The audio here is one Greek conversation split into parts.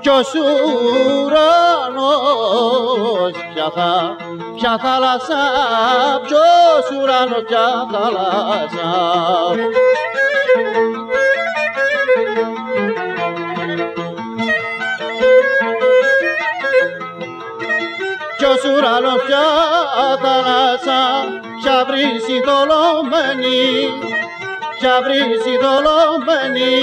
κι ως ουρανός πια θα, πια θάλασσα, ποιος ουρανός πια θάλασσα. Ποιος ουρανός ποια θάλασσα ποια βρύση δολωμένη ποια βρύση δολωμένη.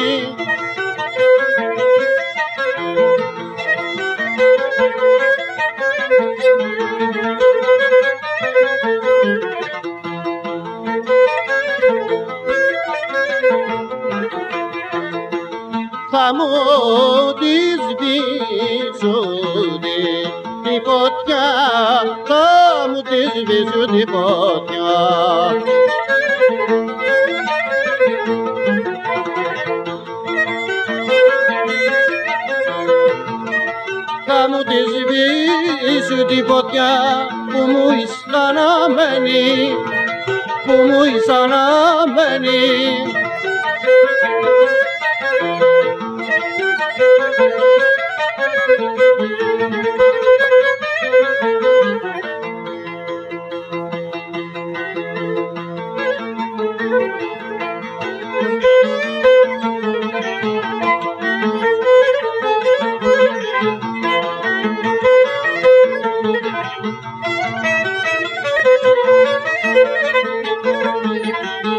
Θα μου τη σβήσουνε τη φωτιά, θα μου τη σβήσουν τη φωτιά. Θα μου τη σβήσουν τη φωτιά που μου εισαναμένη, που μου εισαναμένη. Thank you.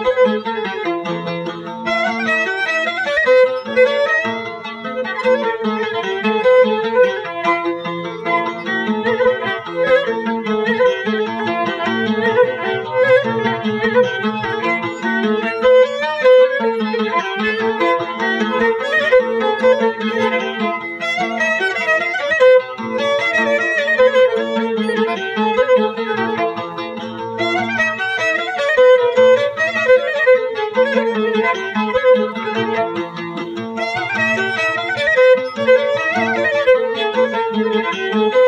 Thank you.